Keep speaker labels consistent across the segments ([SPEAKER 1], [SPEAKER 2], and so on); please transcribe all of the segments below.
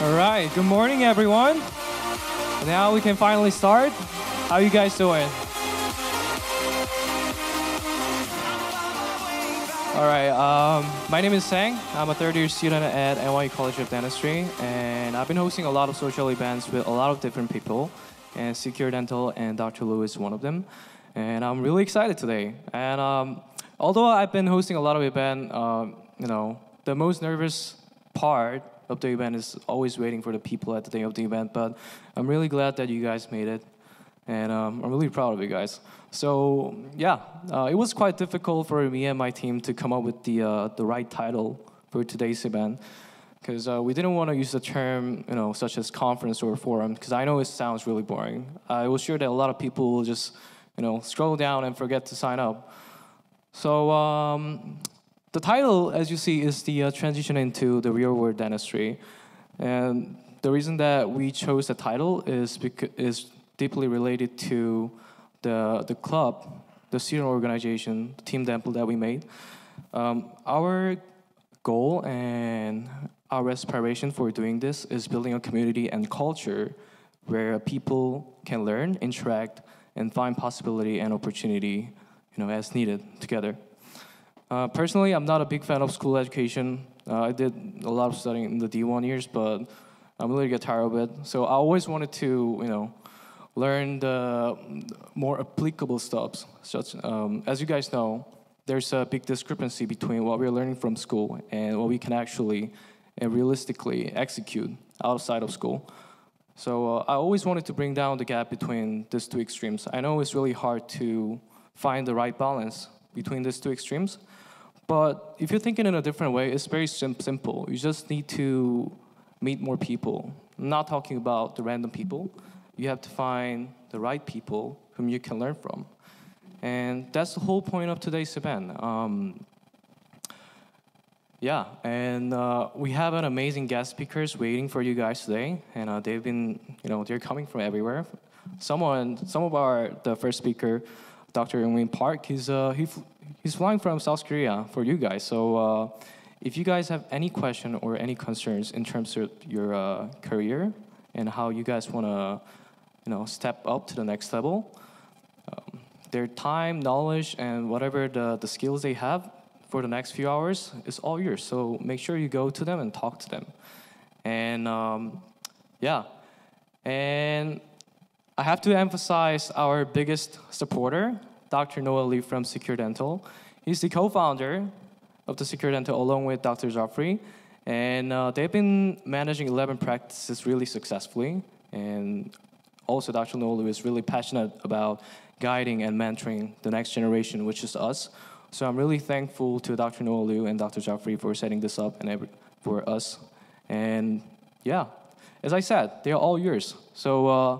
[SPEAKER 1] All right, good morning, everyone. Now we can finally start. How you guys doing? All right, um, my name is Sang. I'm a third year student at NYU College of Dentistry, and I've been hosting a lot of social events with a lot of different people, and Secure Dental and Dr. Liu is one of them. And I'm really excited today. And um, although I've been hosting a lot of events, um, you know, the most nervous part of the event is always waiting for the people at the day of the event. But I'm really glad that you guys made it, and um, I'm really proud of you guys. So yeah, uh, it was quite difficult for me and my team to come up with the uh, the right title for today's event because uh, we didn't want to use the term you know such as conference or forum because I know it sounds really boring. I was sure that a lot of people will just you know scroll down and forget to sign up. So um, the title, as you see, is the uh, transition into the real world dentistry, and the reason that we chose the title is because is deeply related to the the club, the student organization, the Team Dental that we made. Um, our goal and our aspiration for doing this is building a community and culture where people can learn, interact, and find possibility and opportunity, you know, as needed together. Uh, personally, I'm not a big fan of school education. Uh, I did a lot of studying in the D1 years, but I'm really get tired of it. So I always wanted to, you know, learn the more applicable stuff. Such um, as you guys know, there's a big discrepancy between what we're learning from school and what we can actually and realistically execute outside of school. So uh, I always wanted to bring down the gap between these two extremes. I know it's really hard to find the right balance between these two extremes, but if you're thinking in a different way, it's very sim- simple. You just need to meet more people. I'm not talking about the random people. You have to find the right people whom you can learn from. And that's the whole point of today's event. Um, yeah, and uh, we have an amazing guest speakers waiting for you guys today, and uh, they've been, you know, they're coming from everywhere. Someone, some of our the first speaker, Dr. Youngmin Park, he's uh, he he's flying from South Korea for you guys. So uh, if you guys have any question or any concerns in terms of your uh, career and how you guys want to, you know, step up to the next level, um, their time, knowledge, and whatever the, the skills they have for the next few hours is all yours. So make sure you go to them and talk to them. And um, yeah, and I have to emphasize our biggest supporter, Dr. Noel Liu from Secure Dental. He's the co-founder of the Secure Dental along with Dr. Jafri. And uh, they've been managing 11 practices really successfully. And also Dr. Noel is really passionate about guiding and mentoring the next generation, which is us. So I'm really thankful to Dr. Noel Liu and Dr. Jafri for setting this up and for us. And yeah, as I said, they're all yours. So uh,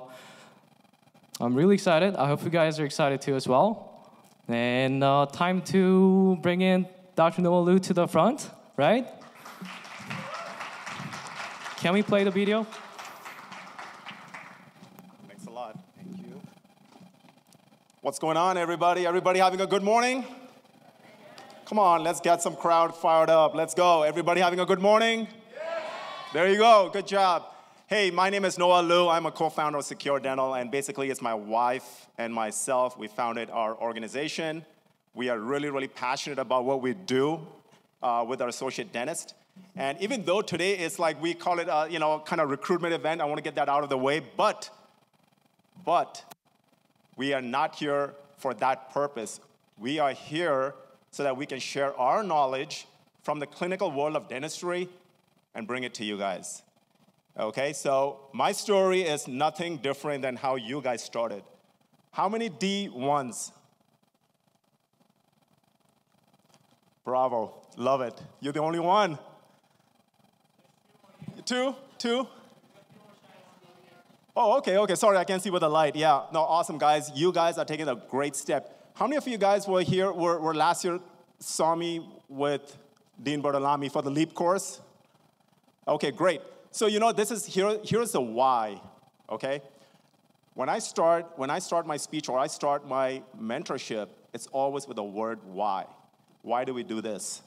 [SPEAKER 1] I'm really excited. I hope you guys are excited too as well. And uh, time to bring in Dr. Noel Liu to the front, right? Can we play the video?
[SPEAKER 2] Thanks a lot. Thank you. What's going on, everybody? Everybody having a good morning? Come on, let's get some crowd fired up. Let's go. Everybody having a good morning? There you go. Good job. Hey, my name is Noel Liu. I'm a co-founder of Secure Dental, and basically it's my wife and myself. We founded our organization. We are really, really passionate about what we do uh, with our associate dentist. And even though today is like we call it a you know kind of recruitment event, I want to get that out of the way. But, but we are not here for that purpose. We are here so that we can share our knowledge from the clinical world of dentistry and bring it to you guys. Okay, so my story is nothing different than how you guys started. How many D1s? Bravo, love it. You're the only one. Two? Two? Oh, okay, okay. Sorry, I can't see with the light. Yeah, no, awesome, guys. You guys are taking a great step. How many of you guys were here, were, were last year, saw me with Dean Bertolami for the LEAP course? Okay, great. So you know, this is here. Here's the why. Okay, when I start when I start my speech or I start my mentorship, it's always with the word why. Why do we do this?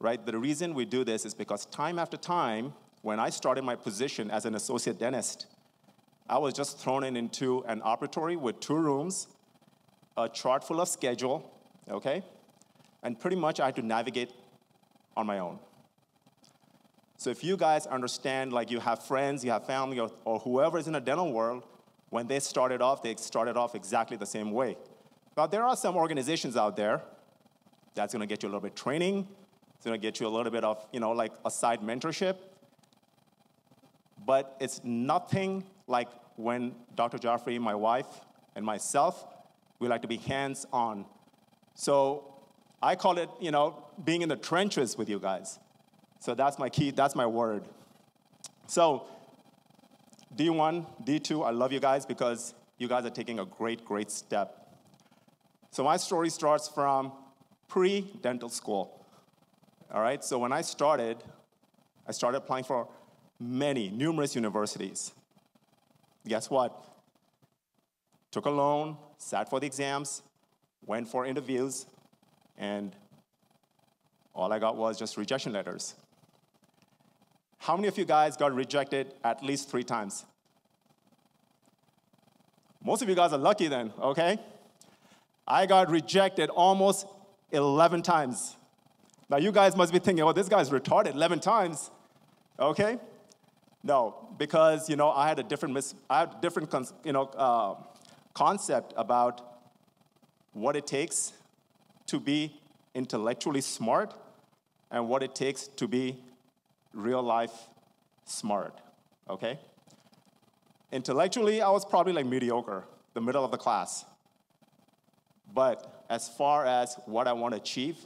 [SPEAKER 2] Right. The reason we do this is because time after time, when I started my position as an associate dentist, I was just thrown in into an operatory with two rooms, a chart full of schedule, okay? And pretty much I had to navigate on my own. So if you guys understand, like you have friends, you have family, or, or whoever is in the dental world, when they started off, they started off exactly the same way. Now, there are some organizations out there that's gonna get you a little bit training, it's gonna get you a little bit of, you know, like a side mentorship. But it's nothing like when Dr. Jafri, my wife, and myself, we like to be hands on. So I call it, you know, being in the trenches with you guys. So that's my key, that's my word. So, D1, D2, I love you guys because you guys are taking a great, great step. So my story starts from pre dental school. All right, so when I started, I started applying for many, numerous universities. Guess what? Took a loan, sat for the exams, went for interviews, and all I got was just rejection letters. How many of you guys got rejected at least three times? Most of you guys are lucky then, okay? I got rejected almost 11 times. Now, you guys must be thinking, oh, this guy's retarded 11 times, okay? No, because, you know, I had a different, mis- I had different you know, uh, concept about what it takes to be intellectually smart and what it takes to be real life smart, okay? Intellectually, I was probably like mediocre, the middle of the class. But as far as what I want to achieve,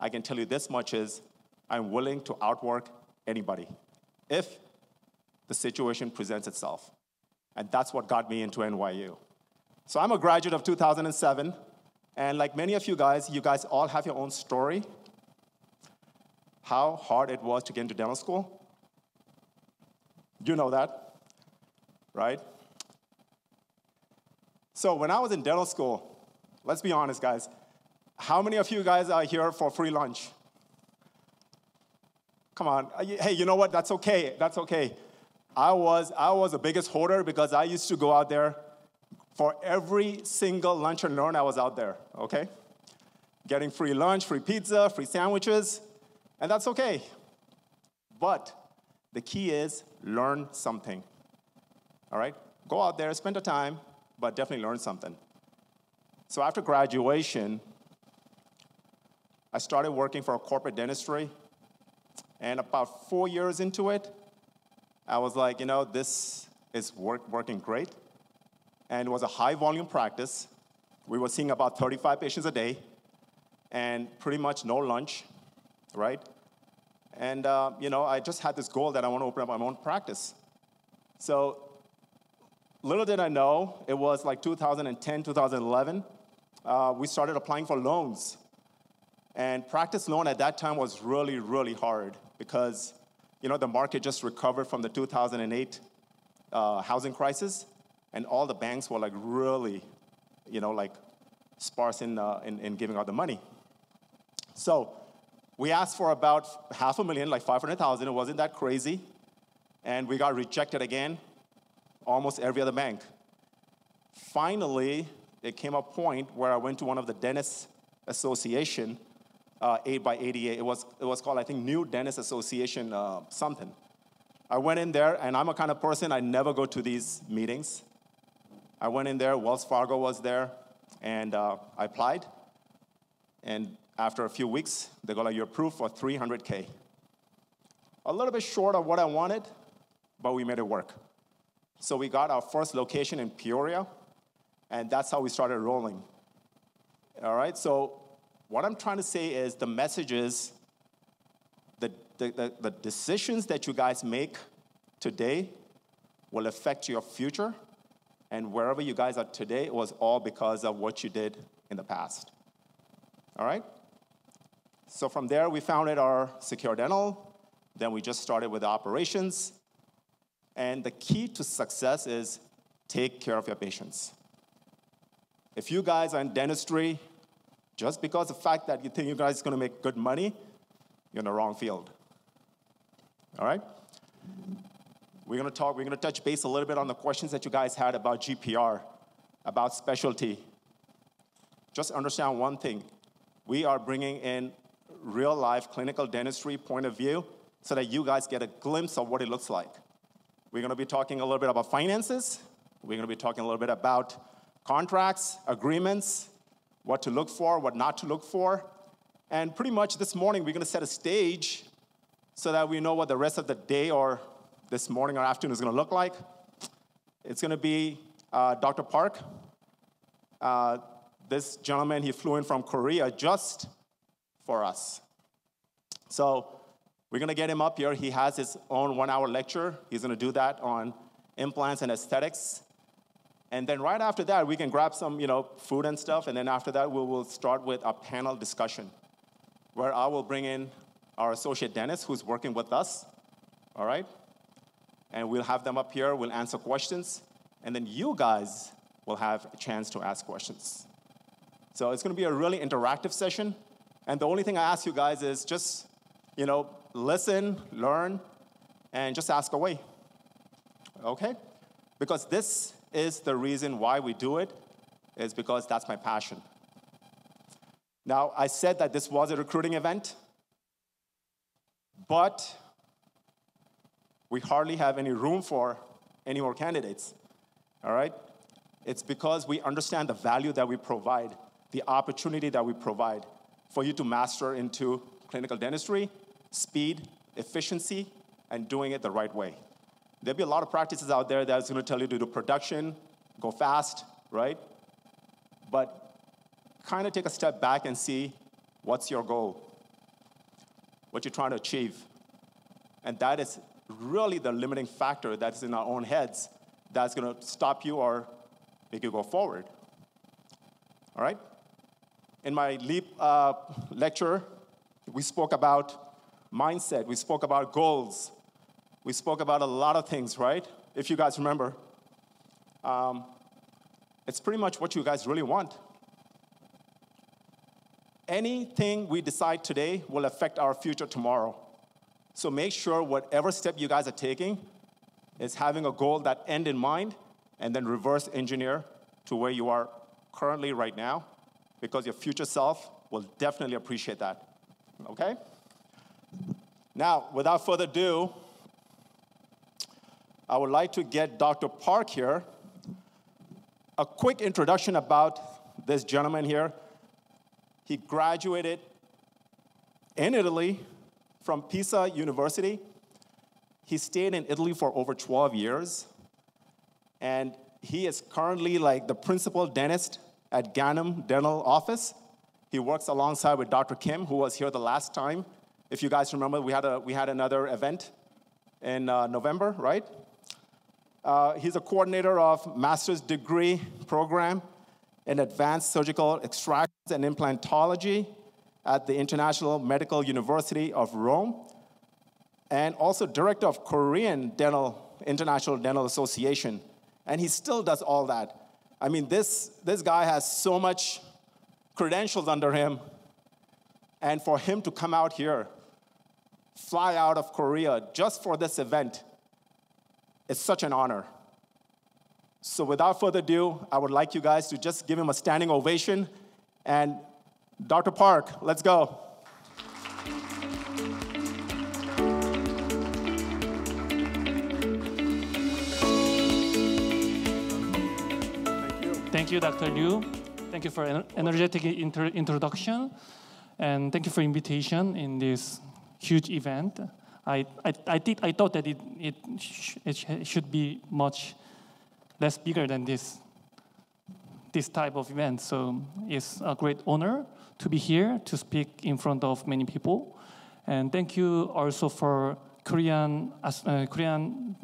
[SPEAKER 2] I can tell you this much is I'm willing to outwork anybody if the situation presents itself. And that's what got me into NYU. So I'm a graduate of 2007, and like many of you guys, you guys all have your own story. How hard it was to get into dental school. You know that, right? So when I was in dental school, let's be honest, guys, how many of you guys are here for free lunch? Come on. Uh, hey, you know what? That's okay. That's okay. I was, I was the biggest hoarder because I used to go out there for every single lunch and learn I was out there, okay? Getting free lunch, free pizza, free sandwiches, and that's okay. But the key is learn something, all right? Go out there, spend the time, but definitely learn something. So after graduation, I started working for a corporate dentistry, and about four years into it, I was like, you know, this is work, working great and it was a high volume practice. We were seeing about 35 patients a day and pretty much no lunch, right? And, uh, you know, I just had this goal that I want to open up my own practice. So little did I know, it was like 2010, 2011, uh, we started applying for loans. And practice loan at that time was really, really hard because, you know, the market just recovered from the 2008 uh, housing crisis and all the banks were like really, you know, like sparse in, uh, in, in giving out the money. So we asked for about half a million, like 500,000. It wasn't that crazy. And we got rejected again, almost every other bank. Finally, it came a point where I went to one of the dentist association, uh, 8 by 88. It was, it was called, I think, New Dentist Association uh, something. I went in there, and I'm a kind of person, I never go to these meetings. I went in there, Wells Fargo was there, and uh, I applied. And after a few weeks, they got like, you're approved for 300K. A little bit short of what I wanted, but we made it work. So we got our first location in Peoria, and that's how we started rolling. All right, so what I'm trying to say is the message is the, the, the, the decisions that you guys make today will affect your future and wherever you guys are today, was all because of what you did in the past. All right? So from there, we founded our Secure Dental. Then we just started with operations. And the key to success is take care of your patients. If you guys are in dentistry, just because the fact that you think you guys are gonna make good money, you're in the wrong field. All right? We're gonna talk, we're gonna touch base a little bit on the questions that you guys had about GPR, about specialty. Just understand one thing. We are bringing in real life clinical dentistry point of view so that you guys get a glimpse of what it looks like. We're gonna be talking a little bit about finances. We're gonna be talking a little bit about contracts, agreements, what to look for, what not to look for. And pretty much this morning, we're gonna set a stage so that we know what the rest of the day or this morning or afternoon is going to look like. It's going to be uh, Dr. Park. Uh, this gentleman, he flew in from Korea just for us. So we're going to get him up here. He has his own one hour lecture. He's going to do that on implants and aesthetics. And then right after that, we can grab some, you know, food and stuff. And then after that, we will start with a panel discussion where I will bring in our associate dentist who's working with us. All right? and we'll have them up here, we'll answer questions, and then you guys will have a chance to ask questions. So it's gonna be a really interactive session, and the only thing I ask you guys is just, you know, listen, learn, and just ask away. Okay? Because this is the reason why we do it, is because that's my passion. Now, I said that this was a recruiting event, but we hardly have any room for any more candidates. All right? It's because we understand the value that we provide, the opportunity that we provide for you to master into clinical dentistry, speed, efficiency, and doing it the right way. There'll be a lot of practices out there that's going to tell you to do production, go fast, right? But kind of take a step back and see what's your goal, what you're trying to achieve. And that is really the limiting factor that's in our own heads that's going to stop you or make you go forward. All right? In my LEAP uh, lecture, we spoke about mindset, we spoke about goals, we spoke about a lot of things, right? If you guys remember. Um, it's pretty much what you guys really want. Anything we decide today will affect our future tomorrow. So make sure whatever step you guys are taking is having a goal that end in mind and then reverse engineer to where you are currently right now because your future self will definitely appreciate that. Okay? Now, without further ado, I would like to get Dr. Park here. A quick introduction about this gentleman here. He graduated in Italy from Pisa University. He stayed in Italy for over 12 years, and he is currently like the principal dentist at Gangnam Dental Office. He works alongside with Dr. Kim, who was here the last time. If you guys remember, we had, a, we had another event in uh, November, right? Uh, he's a coordinator of master's degree program in advanced surgical extractions and implantology at the International Medical University of Rome, and also director of Korean Dental International Dental Association. And he still does all that. I mean, this, this guy has so much credentials under him. And for him to come out here, fly out of Korea just for this event, it's such an honor. So, without further ado, I would like you guys to just give him a standing ovation and Dr. Park, let's go.
[SPEAKER 3] Thank you, Dr. Liu. Thank you for an energetic introduction, and thank you for invitation in this huge event. I, I, I, I thought that it, it, sh it should be much less bigger than this, this type of event. So it's a great honor to be here to speak in front of many people. And thank you also for Korean, uh, Korean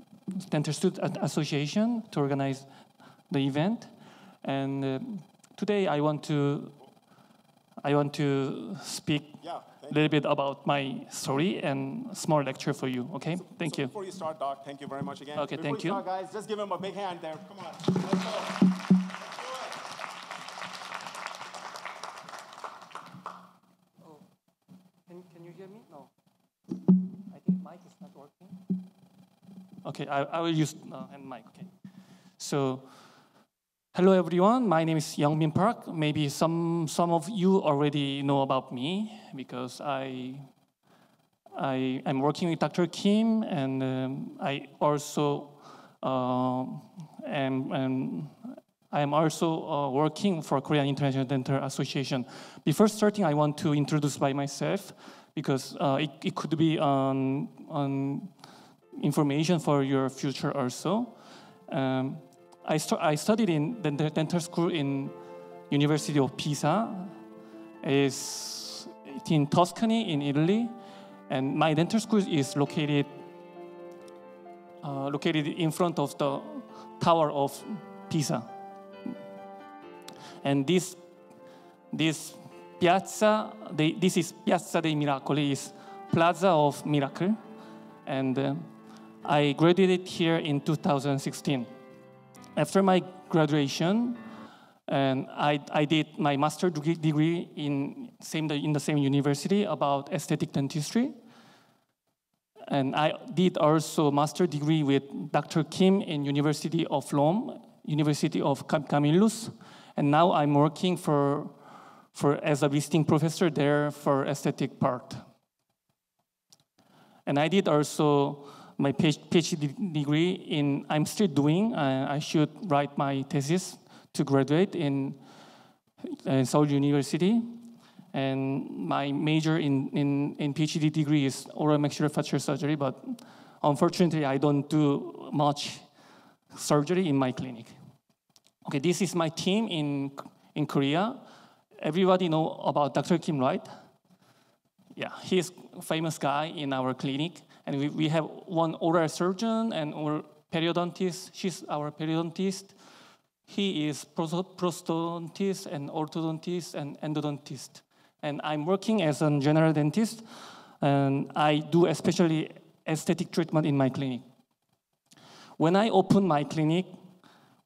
[SPEAKER 3] Dental Student Association to organize the event. And uh, today I want to I want to speak yeah, a little bit about my story and small lecture for you. Okay, so, thank
[SPEAKER 2] so
[SPEAKER 3] you.
[SPEAKER 2] Before you start, Doc, thank you very much again.
[SPEAKER 3] Okay,
[SPEAKER 2] before
[SPEAKER 3] thank you.
[SPEAKER 2] Start, guys, just give him a big hand there. Come on, let's go.
[SPEAKER 3] Can, can you hear me? No. I think mic is not working. Okay, I, I will use uh, hand mic. Okay. So, hello everyone. My name is Youngmin Park. Maybe some some of you already know about me because I I am working with Dr. Kim, and um, I also uh, am, am I am also uh, working for Korean International Dental Association. Before starting, I want to introduce by myself because uh, it, it could be on, on information for your future also. Um, I, I studied in the dental school in University of Pisa. It's in Tuscany in Italy, and my dental school is located uh, located in front of the Tower of Pisa. And this this piazza, they, this is Piazza dei Miracoli, is Plaza of Miracle, and uh, I graduated here in 2016. After my graduation, and I, I did my master degree in, same, in the same university about aesthetic dentistry. And I did also master degree with Dr. Kim in University of Lom, University of Camillus. And now I'm working for, for as a visiting professor there for aesthetic part. And I did also my PhD degree in, I'm still doing, uh, I should write my thesis to graduate in, in uh, Seoul University. And my major in, in, in PhD degree is oral maxillofacial surgery, but unfortunately, I don't do much surgery in my clinic. Okay, this is my team in, in Korea. Everybody know about Dr. Kim, right? Yeah, he's a famous guy in our clinic. And we, we have one oral surgeon and our periodontist. She's our periodontist. He is prosthodontist and orthodontist and endodontist. And I'm working as a general dentist, and I do especially aesthetic treatment in my clinic. When I opened my clinic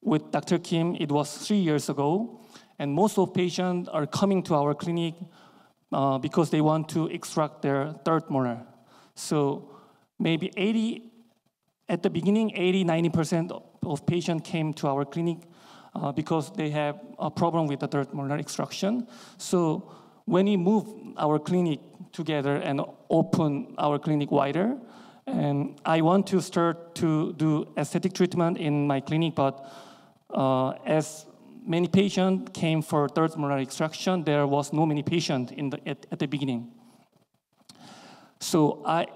[SPEAKER 3] with Dr. Kim, it was three years ago, and most of patients are coming to our clinic uh, because they want to extract their third molar. So maybe 80, at the beginning, 80, 90% of patients came to our clinic uh, because they have a problem with the third molar extraction. So when we move our clinic together and open our clinic wider, and I want to start to do aesthetic treatment in my clinic, but uh, as many patients came for third molar extraction, there was no many patients in the, at, at the beginning. So I,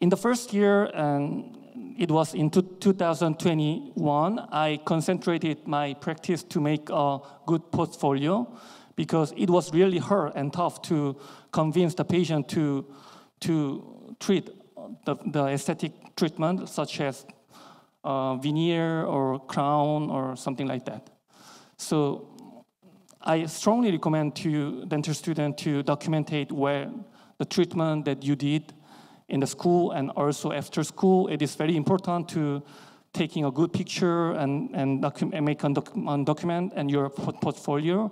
[SPEAKER 3] in the first year, and it was in 2021, I concentrated my practice to make a good portfolio because it was really hard and tough to convince the patient to, to treat the, the aesthetic treatment, such as uh, veneer or crown or something like that. So I strongly recommend to dental student to documentate where the treatment that you did in the school and also after school. It is very important to taking a good picture and, and, and make a doc- document and your portfolio.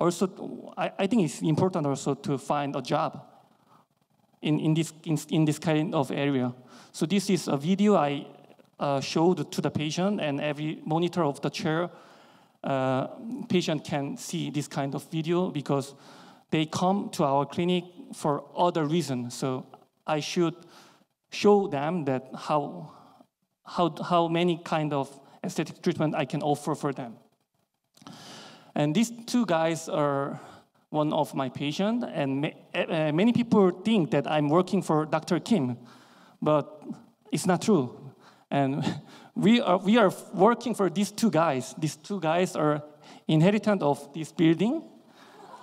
[SPEAKER 3] Also, I, I, think it's important also to find a job in, in, this, in, in this kind of area. So this is a video I uh, showed to the patient and every monitor of the chair uh, patient can see this kind of video because they come to our clinic for other reasons. So I should show them that how, how, how many kind of aesthetic treatment I can offer for them. And these two guys are one of my patients, and uh, many people think that I'm working for Dr. Kim, but it's not true. And we are, we are working for these two guys. These two guys are inheritant of this building,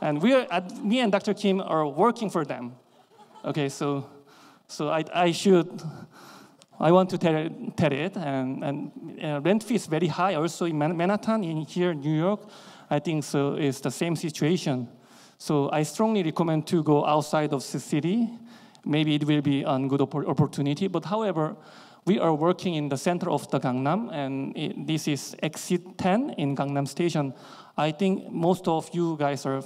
[SPEAKER 3] and we are, me and Dr. Kim are working for them. Okay, so so I, I should, I want to tell, tell it. And, and uh, rent fee is very high also in Manhattan, in here in New York. I think so it's the same situation. So I strongly recommend to go outside of the city. Maybe it will be a good opportunity. But however, we are working in the center of the Gangnam, and it, this is exit 10 in Gangnam Station. I think most of you guys are,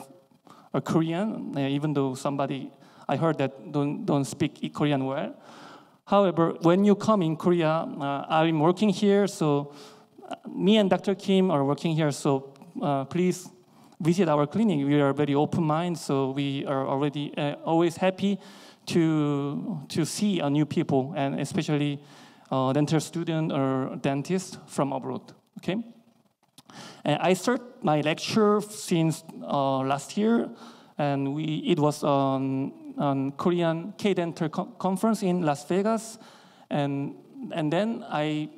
[SPEAKER 3] are Korean, uh, even though somebody I heard that don't, don't speak Korean well. However, when you come in Korea, uh, I'm working here, so uh, me and Dr. Kim are working here, so uh, please visit our clinic. We are very open minded, so we are already uh, always happy to, to see uh, new people, and especially uh, dental student or dentist from abroad. Okay. And I start my lecture since last year, and we, it was on, on Korean K-Dental co- conference in Las Vegas, and and then I,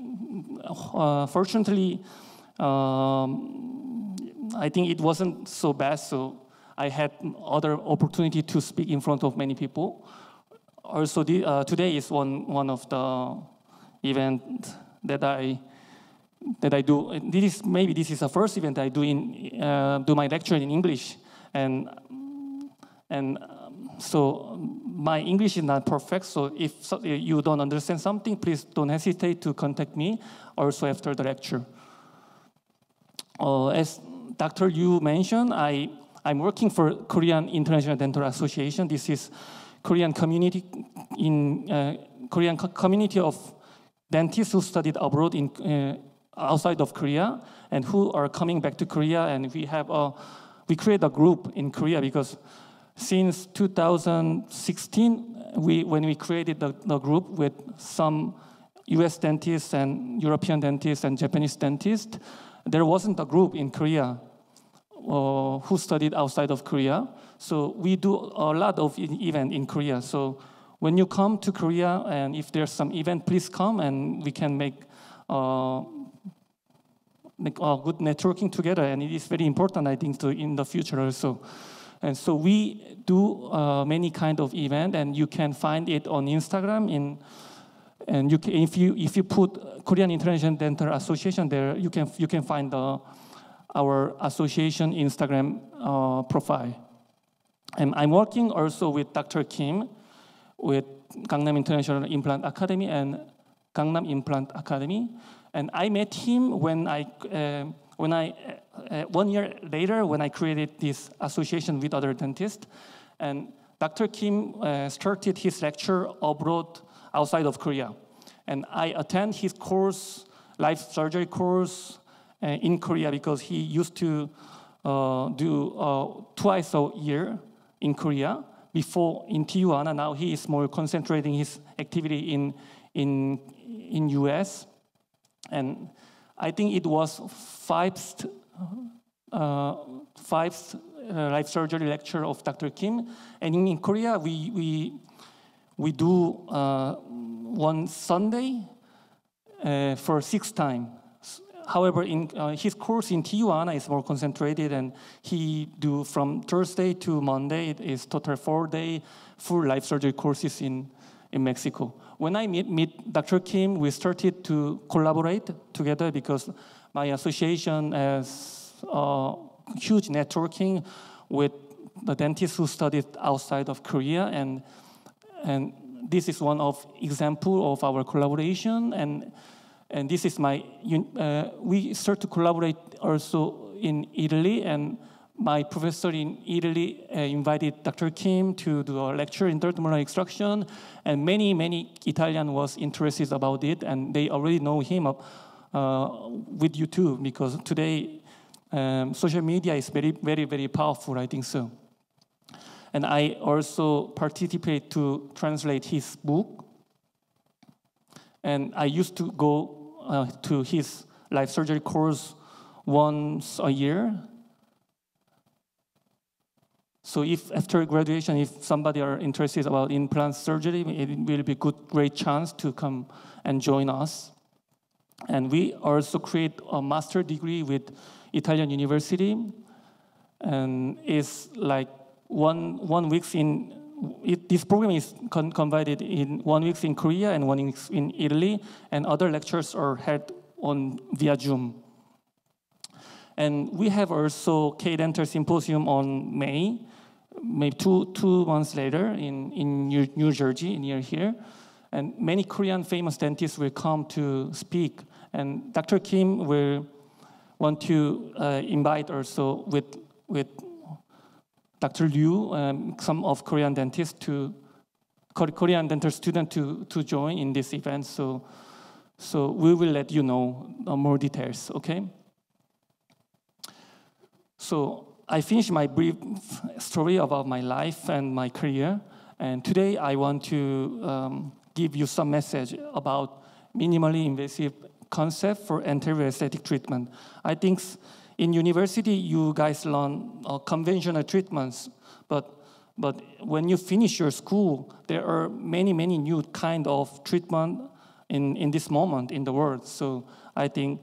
[SPEAKER 3] uh, fortunately, um, I think it wasn't so bad, so I had other opportunity to speak in front of many people. Also, the, uh, today is one one of the event that I that I do. This is maybe this is the first event I do in uh, do my lecture in English, and and um, so my English is not perfect. So if you don't understand something, please don't hesitate to contact me. Also after the lecture. Uh, as Dr. Yu mentioned, I I'm working for Korean International Dental Association. This is Korean community in uh, Korean co- community of dentists who studied abroad in uh, outside of Korea and who are coming back to Korea. And we have a we create a group in Korea because since 2016, we when we created the, the group with some U.S. dentists and European dentists and Japanese dentists, there wasn't a group in Korea uh, who studied outside of Korea. So we do a lot of event in Korea. So when you come to Korea and if there's some event, please come and we can make uh, make uh, good networking together. And it is very important, I think, to in the future also. And so we do uh, many kind of event, and you can find it on Instagram. In and you can, if you if you put Korean International Dental Association there, you can you can find the our association Instagram uh, profile. And I'm working also with Dr. Kim with Gangnam International Implant Academy and Gangnam Implant Academy. And I met him when I, uh, when I uh, uh, one year later, when I created this association with other dentists. And Dr. Kim uh, started his lecture abroad outside of Korea. And I attend his course, life surgery course, uh, in Korea because he used to uh, do uh, twice a year in Korea before in Tijuana. Now he is more concentrating his activity in in in US, and I think it was fifth uh, uh, life surgery lecture of Dr. Kim. And in, in Korea, we we we do uh, one Sunday uh, for six time. However, in his course in Tijuana is more concentrated, and he do from Thursday to Monday. It is total four day full life surgery courses in in Mexico. When I meet, meet Dr. Kim, we started to collaborate together because my association has uh, huge networking with the dentists who studied outside of Korea, and and this is one of example of our collaboration and and this is my uh, we start to collaborate also in italy and my professor in italy uh, invited dr kim to do a lecture in third molar extraction and many many italian was interested about it and they already know him uh, with YouTube because today um, social media is very very very powerful i think so and I also participate to translate his book. And I used to go uh, to his life surgery course once a year. So if after graduation, if somebody are interested about implant surgery, it will be good, great chance to come and join us. And we also create a master degree with Italian University, and it's like one one weeks in it, this program is con- converted in one weeks in Korea and one weeks in Italy, and other lectures are held on via Zoom. And we have also K-Dental Symposium on May, maybe two two months later in in New, New Jersey near here, and many Korean famous dentists will come to speak, and Dr. Kim will want to uh, invite also with with Dr. Liu, um, some of Korean dentists to Korean dental student to, to join in this event. So, so we will let you know uh, more details, okay? So I finished my brief story about my life and my career. And today I want to um, give you some message about minimally invasive concept for anterior aesthetic treatment. I think in university you guys learn uh, conventional treatments, but but when you finish your school, there are many, many new kind of treatment in, in this moment in the world. So I think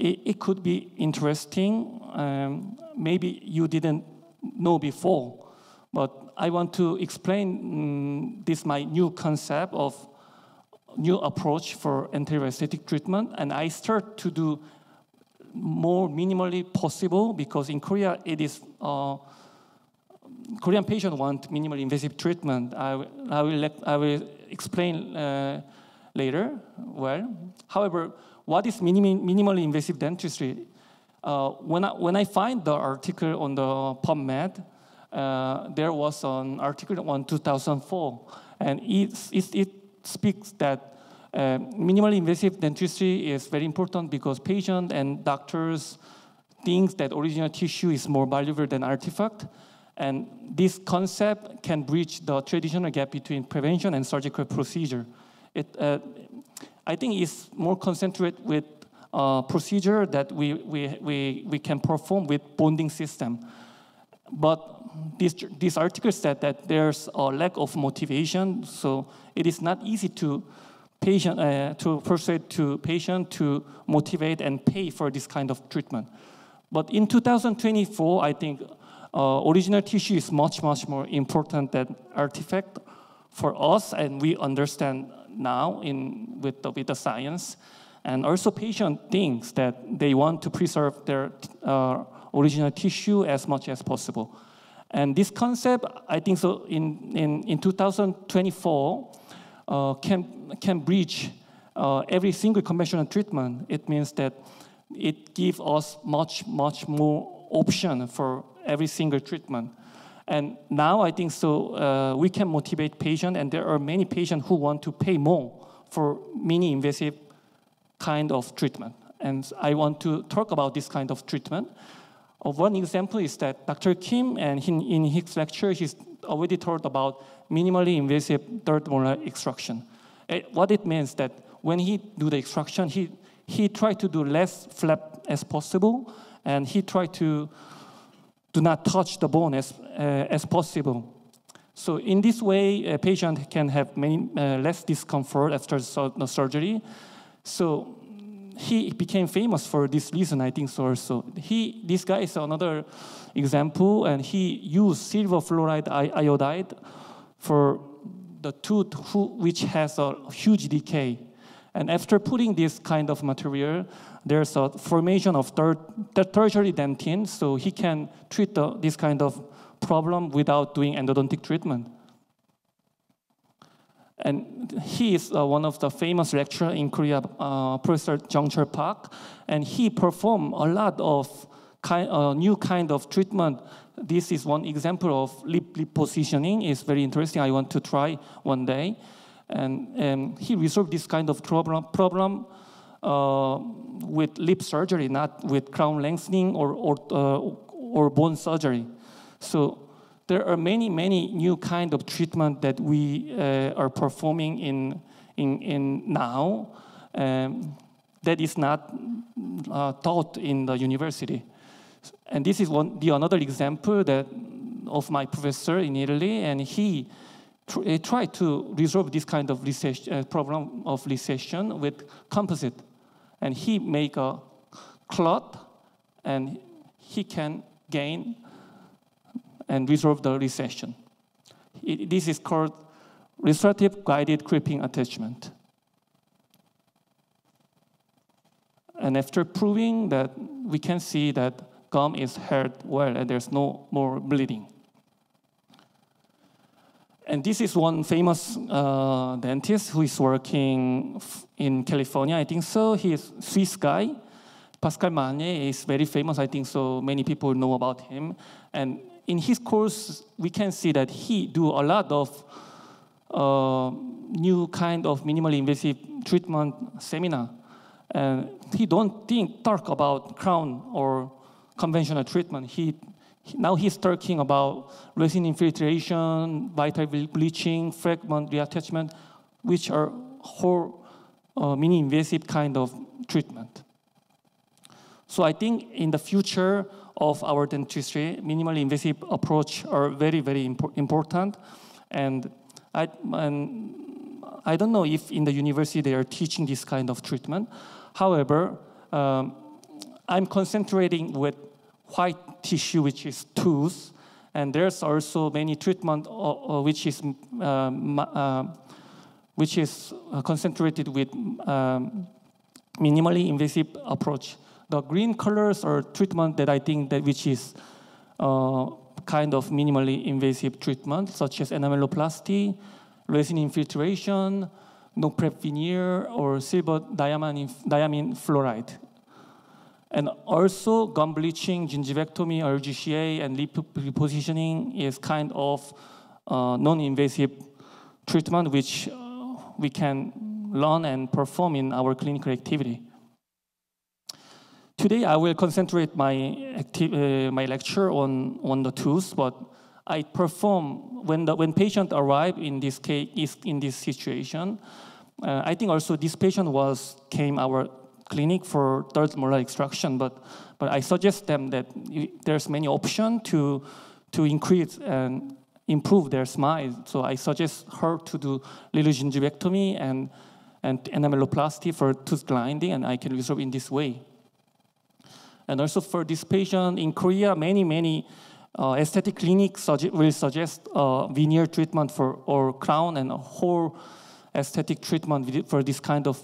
[SPEAKER 3] it, it could be interesting. Um, maybe you didn't know before, but I want to explain um, this my new concept of new approach for anti-aesthetic treatment, and I start to do more minimally possible because in Korea it is. Uh, Korean patients want minimally invasive treatment. I, I, will, I will explain uh, later. Well, however, what is minim minimally invasive dentistry? Uh, when, I, when I find the article on the PubMed, uh, there was an article on 2004, and it, it, it speaks that uh, minimally invasive dentistry is very important because patients and doctors think that original tissue is more valuable than artifact. And this concept can bridge the traditional gap between prevention and surgical procedure. It, uh, I think it's more concentrated with a procedure that we, we, we, we can perform with bonding system. But this, this article said that there's a lack of motivation, so it is not easy to patient uh, to persuade to patient to motivate and pay for this kind of treatment. But in 2024, I think uh, original tissue is much, much more important than artifact for us, and we understand now in, with, the, with the science. And also patient thinks that they want to preserve their uh, original tissue as much as possible. And this concept, I think so in, in, in 2024, uh, can, can bridge uh, every single conventional treatment. It means that it gives us much, much more option for every single treatment. And now I think so uh, we can motivate patients, and there are many patients who want to pay more for mini invasive kind of treatment. And I want to talk about this kind of treatment. Uh, one example is that Dr. Kim, and in, in his lecture, he's already talked about minimally invasive third molar extraction. It, uh, what it means that when he do the extraction, he, he tried to do less flap as possible, and he tried to do not touch the bone as, uh, as possible. So in this way, a patient can have many, uh, less discomfort after the surgery. So he became famous for this reason, I think so also. He, this guy is another example, and he used silver fluoride iodide for the tooth who, which has a huge decay. And after putting this kind of material, there's a formation of tertiary dentin, so he can treat the, this kind of problem without doing endodontic treatment. And he is uh, one of the famous lecturer in Korea, uh, Professor Jung Chul Park, and he performed a lot of kind, uh, new kind of treatment. This is one example of lip, lip positioning. It's very interesting. I want to try one day. And, and he resolved this kind of problem, problem uh, with lip surgery, not with crown lengthening or, or, uh, or bone surgery. So there are many, many new kind of treatment that we uh, are performing in, in, in now um, that is not uh, taught in the university. And this is one, the another example that of my professor in Italy, and he tr tried to resolve this kind of recession, uh, problem of recession with composite and he make a cloth and he can gain and resolve the recession. It, this is called restorative guided creeping attachment. And after proving that, we can see that gum is held well and there's no more bleeding. And this is one famous uh, dentist who is working in California, I think so. He is Swiss guy. Pascal Magne is very famous, I think so. Many people know about him. And in his course, we can see that he do a lot of uh, new kind of minimally invasive treatment seminar. And he don't think talk about crown or conventional treatment. He now he's talking about resin infiltration, vital bleaching, fragment reattachment, which are whole uh, mini invasive kind of treatment. So I think in the future of our dentistry, minimally invasive approach are very, very impo important. And I, and I don't know if in the university they are teaching this kind of treatment. However, um, I'm concentrating with white tissue, which is tooth, and there's also many treatment uh, uh which is um, uh, which is uh, concentrated with um, minimally invasive approach. The green colors are treatment that I think that which is uh, kind of minimally invasive treatment, such as enameloplasty, resin infiltration, no prep veneer, or silver diamine, diamine fluoride. And also gum bleaching, gingivectomy, RGCA, and lip repositioning is kind of uh, non-invasive treatment which we can learn and perform in our clinical activity. Today, I will concentrate my, uh, my lecture on, on the tools, but I perform when the when patient arrive in this case in this situation. Uh, I think also this patient was came our clinic for third molar extraction, but but I suggest them that there's many option to to increase and improve their smile. So I suggest her to do little gingivectomy and, and enameloplasty for tooth grinding, and I can resolve in this way. And also for this patient in Korea, many, many uh, aesthetic clinics will suggest uh, veneer treatment for or crown and a whole aesthetic treatment for this kind of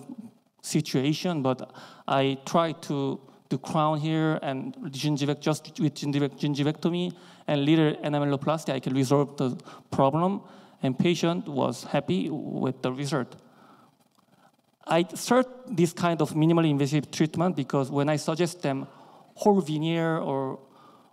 [SPEAKER 3] situation. But I try to do crown here and gingivect just with gingivectomy and later enameloplasty, I can resolve the problem, and patient was happy with the result. I start this kind of minimally invasive treatment because when I suggest them whole veneer or,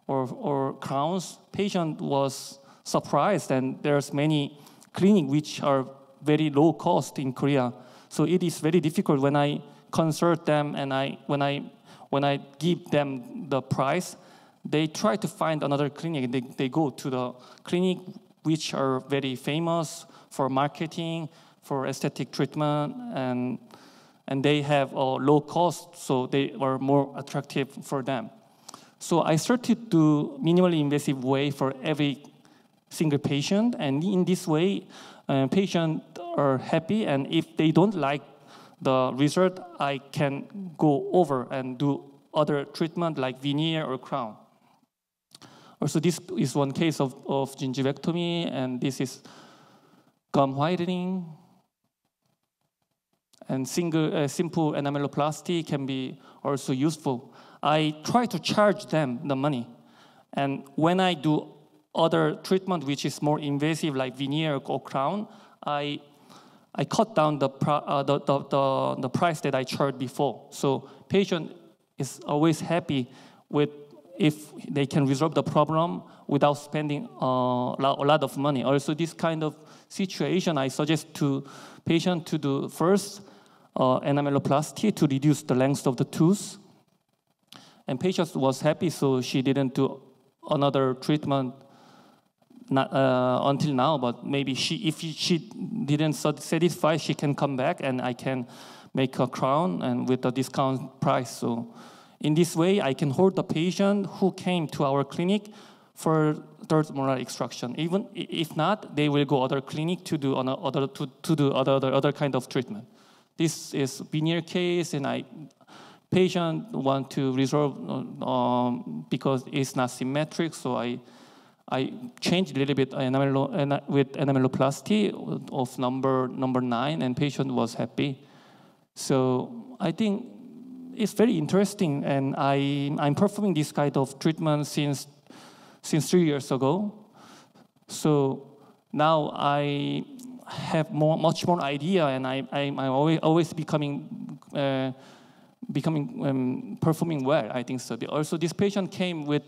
[SPEAKER 3] or, or crowns, patient was surprised, and there's many clinic which are very low cost in Korea. So it is very difficult when I consult them and I when I when I give them the price, they try to find another clinic. They, they go to the clinic which are very famous for marketing, for aesthetic treatment, and, and they have a low cost, so they are more attractive for them. So I started to minimally invasive way for every single patient, and in this way, uh, patients are happy, and if they don't like the result, I can go over and do other treatment like veneer or crown. Also, this is one case of, of gingivectomy, and this is gum whitening. And single, uh, simple enameloplasty can be also useful. I try to charge them the money. And when I do other treatment which is more invasive, like veneer or crown, I, I cut down the, uh, the, the, the, the price that I charged before. So patient is always happy with if they can resolve the problem without spending uh, a lot of money. Also, this kind of situation, I suggest to patient to do first uh, enameloplasty to reduce the length of the tooth. And patient was happy, so she didn't do another treatment not, uh, until now. But maybe she, if she didn't satisfy, she can come back and I can make a crown and with a discount price. So in this way, I can hold the patient who came to our clinic for third molar extraction. Even if not, they will go other clinic to do other to, to do other, other other kind of treatment. This is veneer case, and I patient want to resolve um, because it's not symmetric. So I I changed a little bit with enameloplasty of number number nine, and patient was happy. So I think it's very interesting, and I, I'm performing this kind of treatment since, since three years ago. So now I have more, much more idea, and I, I, am always, always becoming, uh, becoming um, performing well. I think so. Also, this patient came with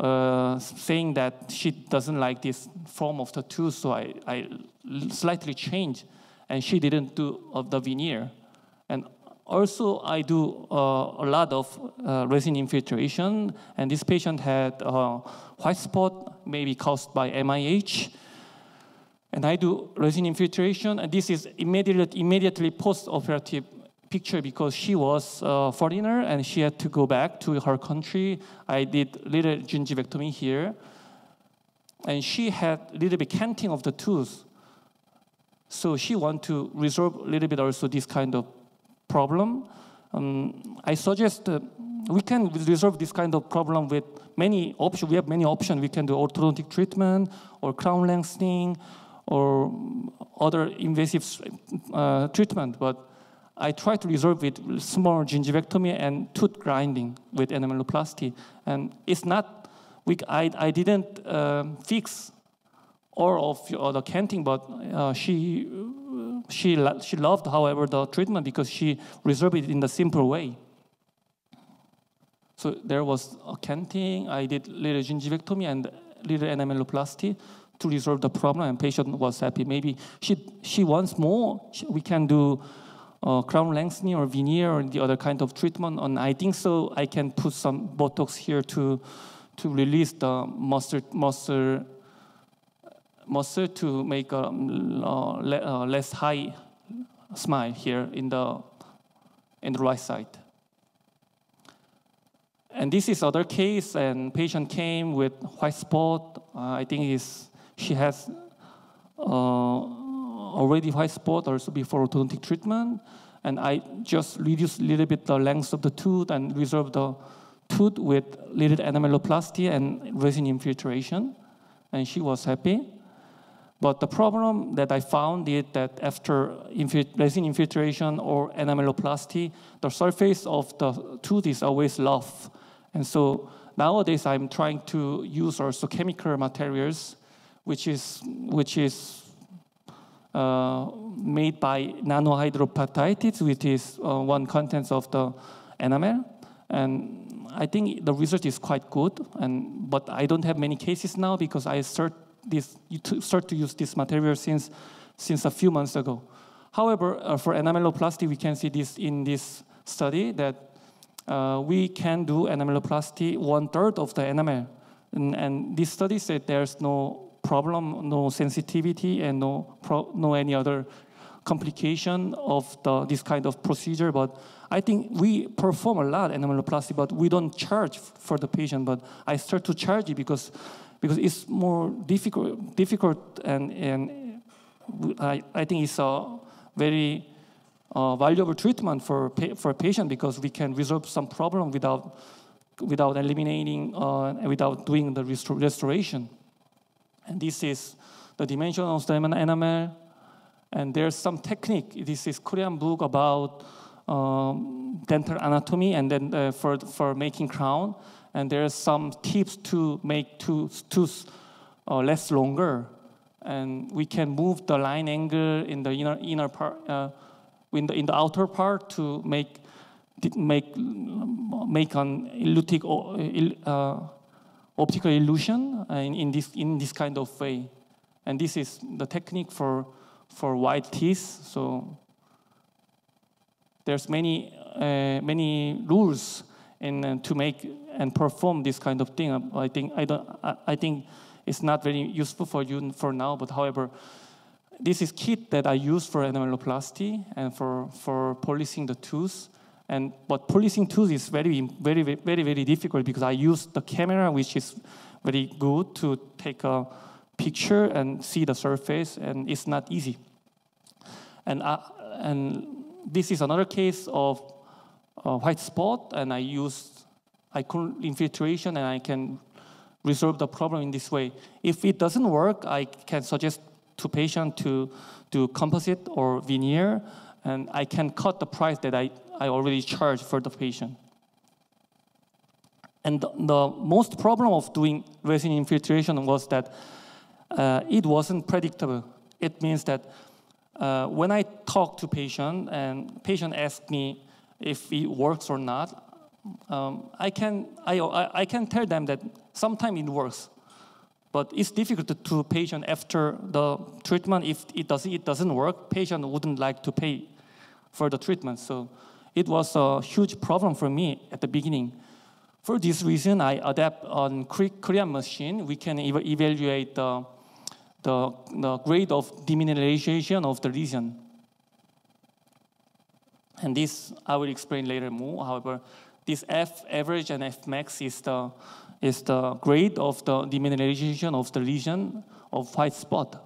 [SPEAKER 3] uh, saying that she doesn't like this form of tattoo, so I, I slightly changed, and she didn't do of the veneer. And also, I do uh, a lot of uh, resin infiltration, and this patient had a white spot, maybe caused by MIH. And I do resin infiltration, and this is immediately, immediately post-operative picture because she was a foreigner and she had to go back to her country. I did little gingivectomy here, and she had a little bit canting of the tooth. So she want to resolve a little bit also this kind of problem. Um, I suggest uh, we can resolve this kind of problem with many options. We have many options. We can do orthodontic treatment or crown lengthening or other invasive uh, treatment, but I try to resolve it with small gingivectomy and tooth grinding with enameloplasty. And it's not, we, I, I didn't uh, fix all of the canting, but uh, she, she, she loved, however, the treatment because she resolved it in the simple way. So there was a canting, I did little gingivectomy and little enameloplasty to resolve the problem, and patient was happy. Maybe she, she wants more, we can do uh, crown lengthening or veneer or the other kind of treatment. And I think so. I can put some Botox here to to release the muscle muscle muscle to make a uh, le, uh, less high smile here in the in the right side. And this is other case, and patient came with white spot. Uh, I think is she has uh, already white spot also before orthodontic treatment. And I just reduced a little bit the length of the tooth and resolved the tooth with little enameloplasty and resin infiltration. And she was happy. But the problem that I found is that after resin infiltration or enameloplasty, the surface of the tooth is always rough. And so nowadays I'm trying to use also chemical materials, which is, which is made by nanohydroxyapatites, which is uh, one contents of the enamel. And I think the research is quite good. And but I don't have many cases now because I start this start to use this material since since a few months ago. However, uh, for enameloplasty, we can see this in this study that uh, we can do enameloplasty one third of the enamel. And, and this study said there's no problem, no sensitivity, and no, no any other complication of the, this kind of procedure. But I think we perform a lot enameloplasty, but we don't charge for the patient. But I start to charge it because, because it's more difficult, difficult and, and I, I think it's a very uh, valuable treatment for, for a patient because we can resolve some problem without, without eliminating, uh, without doing the restor restoration. And this is the dimension of the enamel. And there's some technique. This is Korean book about um, dental anatomy and then uh, for, for making crown. And there's some tips to make tooth, tooth uh, less longer. And we can move the line angle in the inner, inner part, uh, in, the, in the outer part to make make make an elutic uh, optical illusion in, in, this, in this kind of way. And this is the technique for, for white teeth. So there's many, uh, many rules in, uh, to make and perform this kind of thing. I think, I, don't, I, I think it's not very useful for you for now, but however, this is kit that I use for enameloplasty and for, for polishing the tooth. And but policing tools is very, very, very, very difficult because I use the camera, which is very good to take a picture and see the surface, and it's not easy. And I, and this is another case of white spot, and I use icon infiltration, and I can resolve the problem in this way. If it doesn't work, I can suggest to patient to do composite or veneer, and I can cut the price that I I already charged for the patient. And the, the most problem of doing resin infiltration was that uh, it wasn't predictable. It means that uh, when I talk to patient and patient asks me if it works or not, um, I, can, I, I can tell them that sometimes it works, but it's difficult to patient after the treatment. If it, does, it doesn't work, patient wouldn't like to pay for the treatment. So it was a huge problem for me at the beginning. For this reason, I adapt on Korean machine. We can ev evaluate the, the, the grade of demineralization of the lesion. And this I will explain later more. However, this F average and F max is the, is the grade of the demineralization of the lesion of white spot.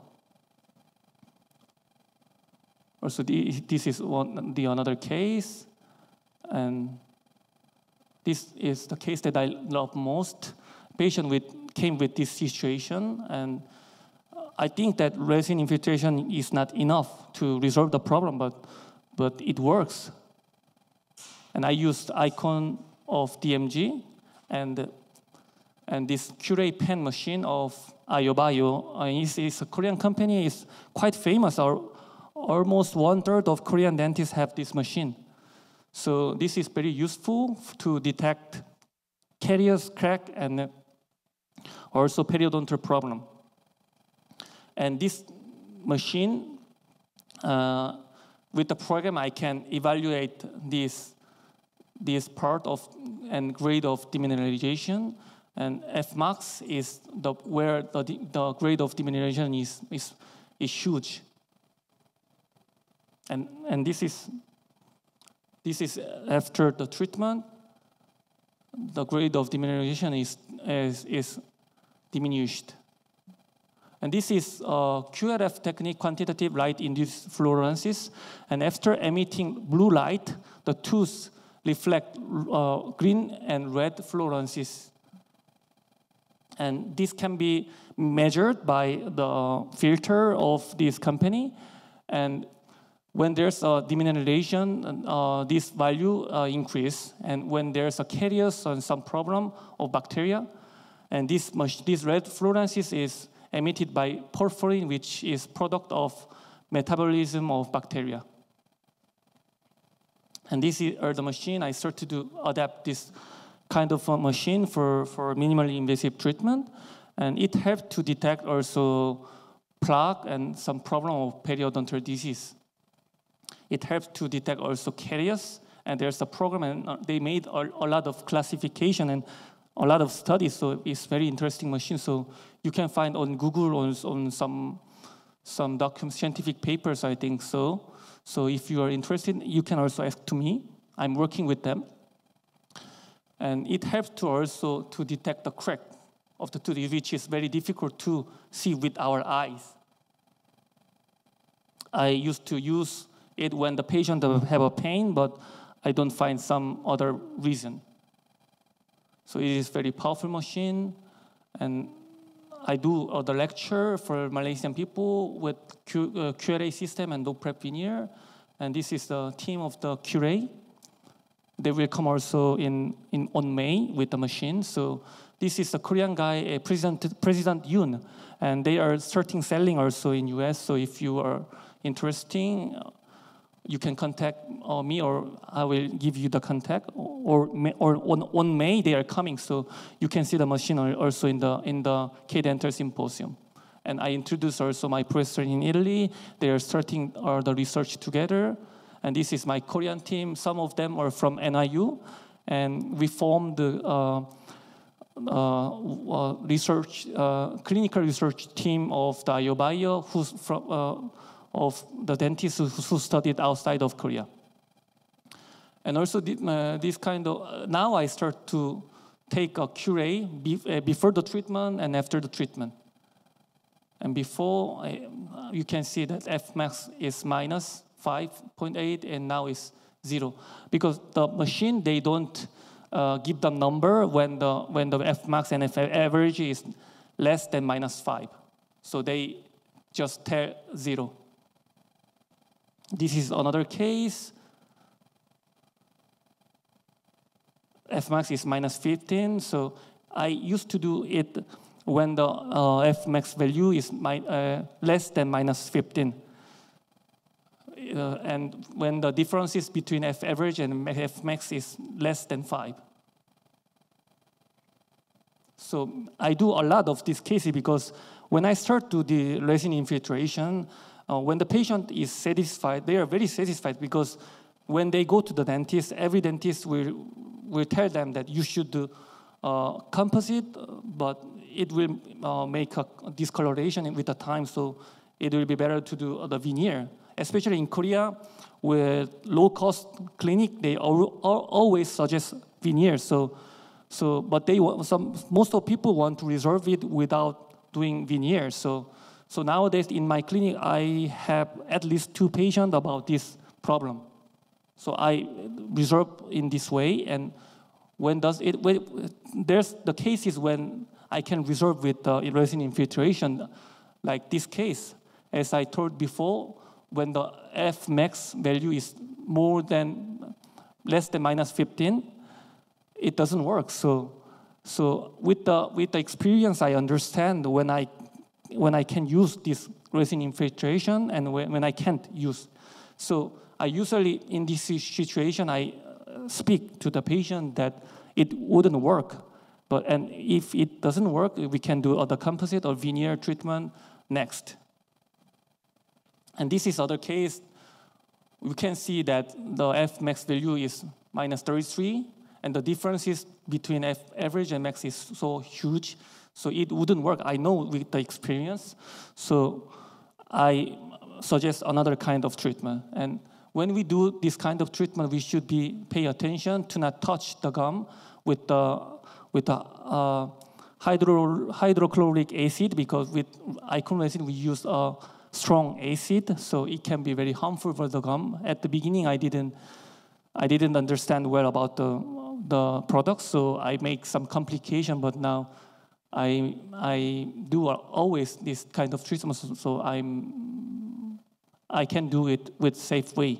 [SPEAKER 3] Also, this is one, the another case. And this is the case that I love most. Patient with, came with this situation, and I think that resin infiltration is not enough to resolve the problem, but, but it works. And I used icon of DMG and, and this Qraypen machine of AIOBIO. Uh, it's, it's, a Korean company, it's quite famous. Almost one third of Korean dentists have this machine. So this is very useful to detect caries, crack, and also periodontal problem. And this machine, uh, with the program, I can evaluate this, this part of and grade of demineralization. And F max is the, where the, the grade of demineralization is, is, is huge. And, and this is this is after the treatment, the grade of demineralization is, is, is diminished. And this is a QLF technique, quantitative light induced fluorescence. And after emitting blue light, the tooth reflect uh, green and red fluorescences. And this can be measured by the filter of this company. And when there's a demineralization, uh, this value uh, increase, and when there's a caries and some problem of bacteria, and this, this red fluorescence is emitted by porphyrin, which is product of metabolism of bacteria. And this is the machine I started to adapt this kind of machine for, for minimally invasive treatment, and it helped to detect also plaque and some problem of periodontal disease. It helps to detect also carriers, and there's a program, and uh, they made a, a lot of classification and a lot of studies. So it's very interesting machine. So you can find on Google on, on some some document scientific papers, I think so. So if you are interested, you can also ask to me. I'm working with them. And it helps to also to detect the crack of the tooth, which is very difficult to see with our eyes. I used to use it when the patient have a pain, but I don't find some other reason. So it is very powerful machine, and I do uh, the lecture for Malaysian people with Q, uh, QRA system and no prep veneer, and this is the team of the QRA. They will come also in, in on May with the machine. So this is a Korean guy, President President Yoon, and they are starting selling also in US. So if you are interested, you can contact uh, me or I will give you the contact or, or on, on May they are coming so you can see the machine also in the in the K-Dental Symposium. And I introduce also my professor in Italy. They are starting uh, the research together. And this is my Korean team. Some of them are from NYU. And we formed the uh, uh, uh, research, uh, clinical research team of the AIOBIO, who's from uh, of the dentists who studied outside of Korea. And also uh, this kind of, uh, now I start to take a Qray uh, before the treatment and after the treatment. And before, you can see that F max is minus 5.8 and now is zero. Because the machine, they don't uh, give the number when the, when the F max and F average is less than minus five. So they just tell zero. This is another case. Fmax is minus 15, so I used to do it when the uh, Fmax value is uh, less than minus 15. Uh, and when the differences between F average and F max is less than 5. So I do a lot of these cases because when I start to the resin infiltration, uh, when the patient is satisfied, they are very satisfied because when they go to the dentist, every dentist will, will tell them that you should do uh, composite, but it will uh, make a discoloration with the time, so it will be better to do the veneer. Especially in Korea, with low-cost clinic, they always suggest veneer. So, so but they want some most of people want to resolve it without doing veneer. So, so nowadays in my clinic, I have at least two patients about this problem. So I reserve in this way, and when does it? When, there's the cases when I can reserve with uh, resin infiltration, like this case. As I told before, when the F max value is more than less than minus 15, it doesn't work. So, so with the with the experience, I understand when I when I can use this resin infiltration and when, when I can't use. So I usually in this situation I uh, speak to the patient that it wouldn't work. But and if it doesn't work, we can do other composite or veneer treatment next. And this is other case. We can see that the F max value is minus 33, and the differences between F average and max is so huge, so it wouldn't work. I know with the experience, so I suggest another kind of treatment. And when we do this kind of treatment, we should be pay attention to not touch the gum with the with the uh, hydro, hydrochloric acid because with icon resin we use a strong acid, so it can be very harmful for the gum. At the beginning, I didn't I didn't understand well about the the product, so I make some complication. But now I I do always this kind of treatment, so I'm I can do it with safe way.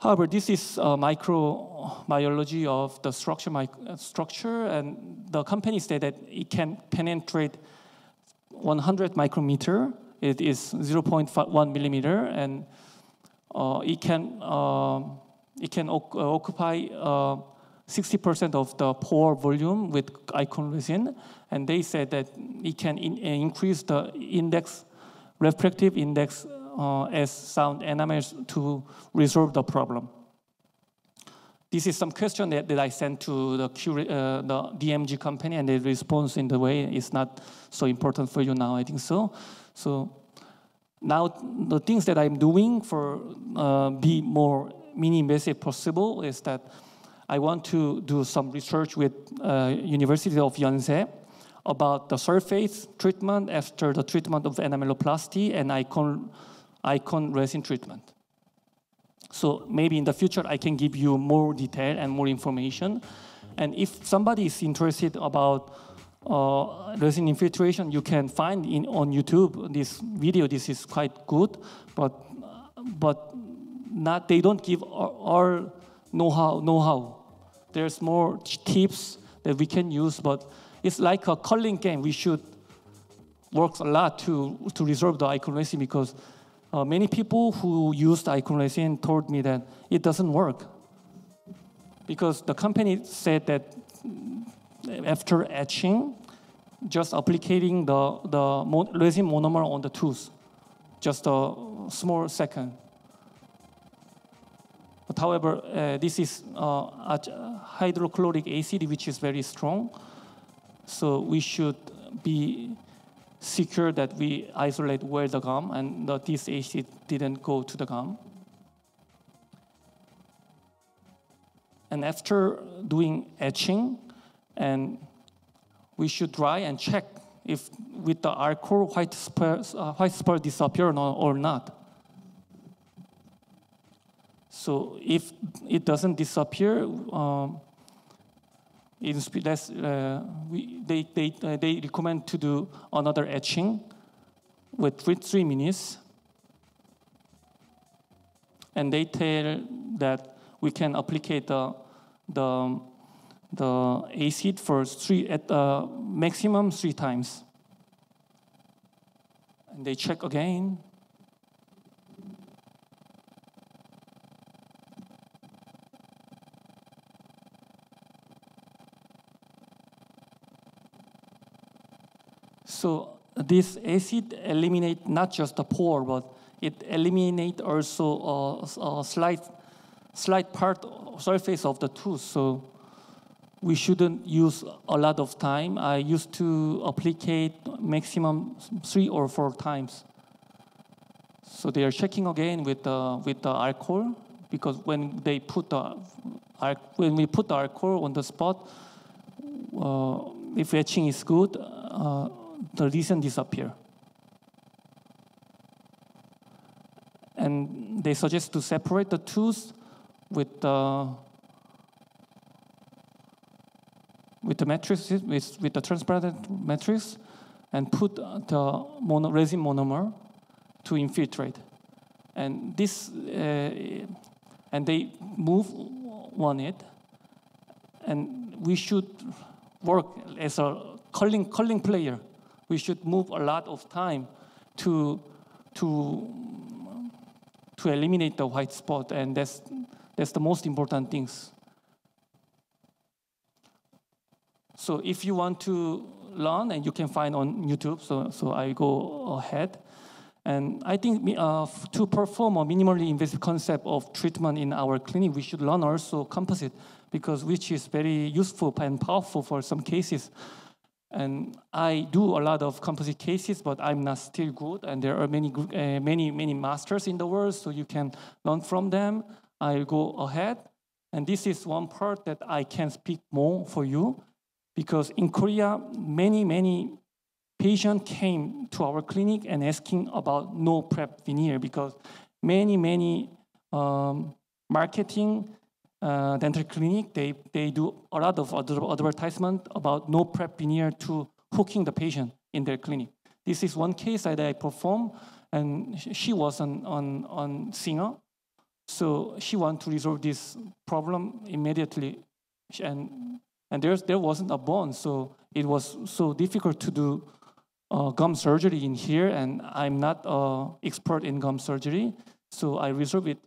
[SPEAKER 3] However, this is microbiology of the structure, uh, structure, and the company said that it can penetrate 100 micrometer. It is 0.1 millimeter, and uh, it can uh, it can occupy 60% uh, of the pore volume with icon resin, and they said that it can in, increase the index, refractive index uh, as sound enamels to resolve the problem. This is some question that, that I sent to the, uh, the DMG company, and the response in the way is not so important for you now. I think so. So now the things that I'm doing for uh, be more mini-invasive possible is that I want to do some research with uh, University of Yonsei about the surface treatment after the treatment of enameloplasty and icon icon resin treatment. So maybe in the future I can give you more detail and more information. And if somebody is interested about uh, resin infiltration, you can find in on YouTube this video. This is quite good, but but not they don't give our know-how know-how. There's more tips that we can use, but it's like a calling game. We should work a lot to to resolve the icon resin because uh, many people who used icon resin told me that it doesn't work because the company said that after etching, just applicating the, the resin monomer on the tooth, just a small second. But however, uh, this is uh, hydrochloric acid, which is very strong. So we should be secure that we isolate where the gum and the, this acid didn't go to the gum. And after doing etching, and we should dry and check if with the alcohol white spur, uh, white spur disappear or not. So if it doesn't disappear, um, uh, we, they, they, uh, they recommend to do another etching with three, three minutes. And they tell that we can apply the, the, the acid for three, at uh, maximum three times. And they check again. So this acid eliminate not just the pore, but it eliminate also a, a slight, slight part surface of the tooth. So we shouldn't use a lot of time. I used to apply maximum three or four times. So they are checking again with the with the alcohol because when they put the when we put the alcohol on the spot, uh, if etching is good, uh, the lesion disappear. And they suggest to separate the tooth with the with the matrix with, with the transparent matrix and put the mono, resin monomer to infiltrate. And this uh, and they move on it and we should work as a calling calling player we should move a lot of time to to to eliminate the white spot and that's that's the most important things so if you want to learn and you can find on youtube so so i go ahead and I think uh, to perform a minimally invasive concept of treatment in our clinic, we should learn also composite, because which is very useful and powerful for some cases. And I do a lot of composite cases, but I'm not still good. And there are many, uh, many, many masters in the world, so you can learn from them. I'll go ahead. And this is one part that I can speak more for you, because in Korea, many, many patient came to our clinic and asking about no prep veneer because many, many um, marketing uh, dental clinic, they, they do a lot of advertisement about no prep veneer to hooking the patient in their clinic. This is one case that I performed, and she was an, on, on singer. So she wanted to resolve this problem immediately. And, and there's, there wasn't a bone, so it was so difficult to do uh, gum surgery in here, and I'm not an expert in gum surgery, so I resolved it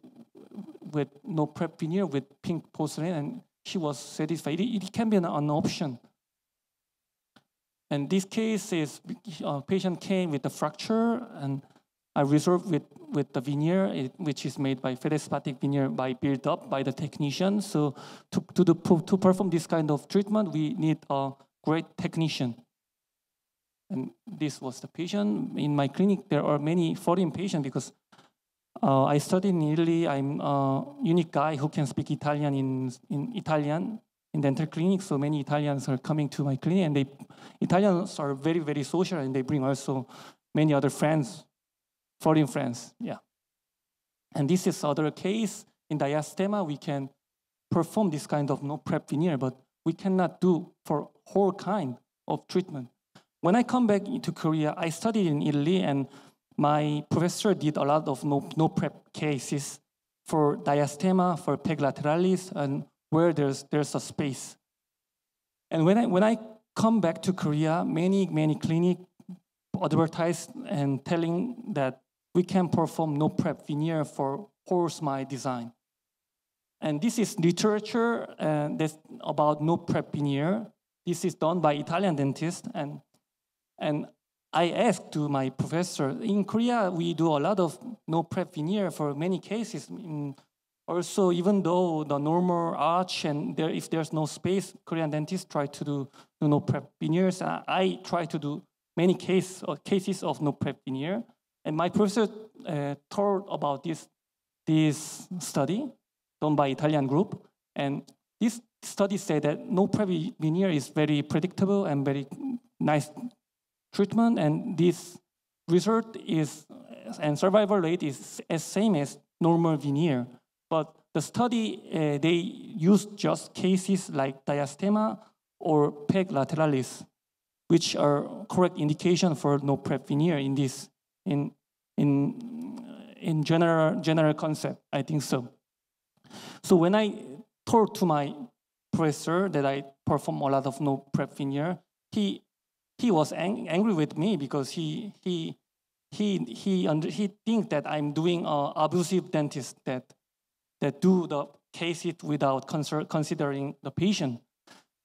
[SPEAKER 3] with no prep veneer with pink porcelain, and she was satisfied. It, it can be an, an, option. And this case is a uh, patient came with a fracture, and I resolved with, with the veneer, it, which is made by feldspathic veneer by built up by the technician. So to, to, the, to perform this kind of treatment, we need a great technician. And this was the patient. In my clinic, there are many foreign patients because uh, I studied in Italy. I'm a unique guy who can speak Italian in, in Italian in dental clinic. So many Italians are coming to my clinic, and they Italians are very very social, and they bring also many other friends, foreign friends. Yeah. And this is other case in diastema. We can perform this kind of no prep veneer, but we cannot do for whole kind of treatment. When I come back to Korea, I studied in Italy, and my professor did a lot of no, no prep cases for diastema, for peg lateralis, and where there's, there's a space. And when I, when I come back to Korea, many, many clinic advertise and telling that we can perform no prep veneer for horse smile design. And this is literature uh, that's about no prep veneer. This is done by Italian dentists, and and I asked to my professor, in Korea, we do a lot of no prep veneer for many cases. Also, even though the normal arch and there, if there's no space, Korean dentists try to do no prep veneers. I, try to do many case, uh, cases of no prep veneer. And my professor uh, told about this, this study done by Italian group. And this study said that no prep veneer is very predictable and very nice treatment, and this result is and survival rate is as same as normal veneer. But the study uh, they used just cases like diastema or peg lateralis, which are correct indication for no prep veneer in this in in in general general concept. I think so. So when I told to my professor that I perform a lot of no prep veneer, he he was ang- angry with me because he he he he under, he think that I'm doing a abusive dentist that that do the cases without consider, considering the patient.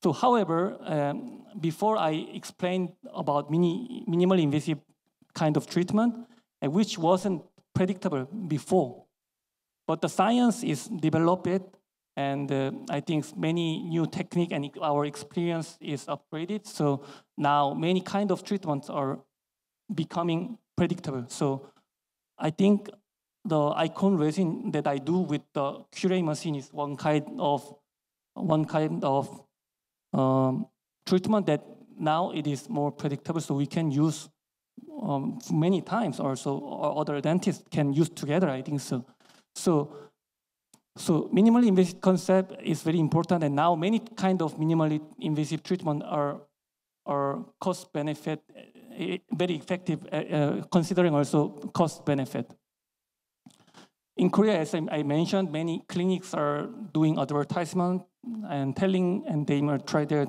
[SPEAKER 3] So, however, um, before I explained about mini, minimal invasive kind of treatment, uh, which wasn't predictable before, but the science is developed, and uh, I think many new technique and our experience is upgraded. So now many kind of treatments are becoming predictable. So I think the icon resin that I do with the Curie machine is one kind of one kind of um, treatment that now it is more predictable, so we can use um, many times, or so or other dentists can use together. I think so. So, so minimally invasive concept is very important, and now many kind of minimally invasive treatment are are cost benefit eh, very effective, uh, considering also cost benefit. In Korea, as I mentioned, many clinics are doing advertisement and telling, and they are try, they're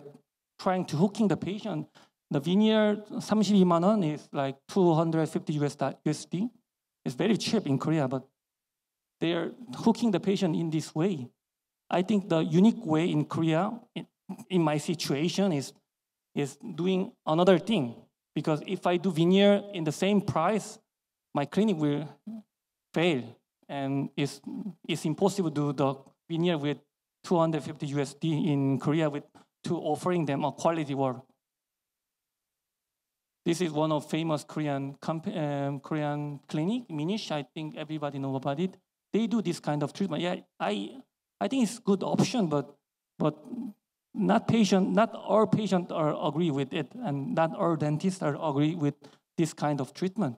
[SPEAKER 3] trying to hooking the patient. The veneer 32만 원 is like 250 USD. It's very cheap in Korea, but they are hooking the patient in this way. I think the unique way in Korea, in, my situation, is, is doing another thing. Because if I do veneer in the same price, my clinic will fail and it's, it's impossible to do the veneer with 250 USD in Korea with to offering them a quality work. This is one of famous Korean um, Korean clinic, Minish. I think everybody know about it. They do this kind of treatment. Yeah, I I think it's good option, but but not patient, not all patients are agree with it, and not all dentists are agree with this kind of treatment.